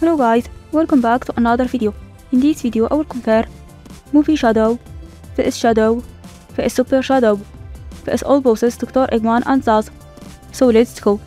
Hello guys, welcome back to another video. In this video I will compare Movie Shadow vs Shadow vs Super Shadow vs all bosses Dr. Eggman and Zazz. So let's go.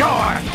your